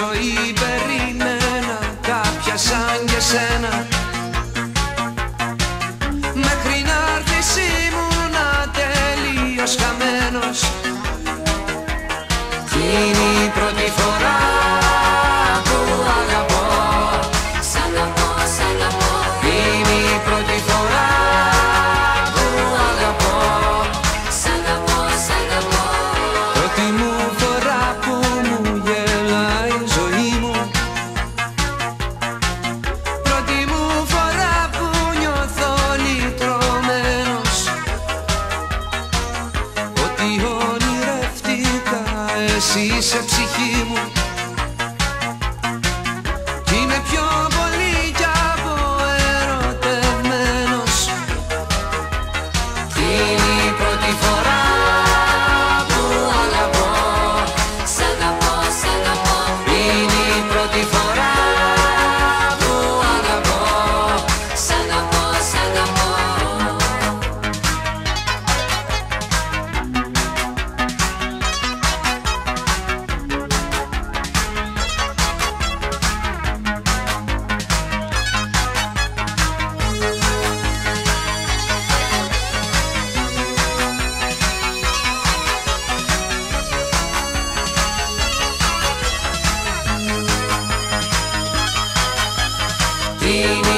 ζωή περιμένα, κάποια σαν και σένα. ψυχή μου. Κι Baby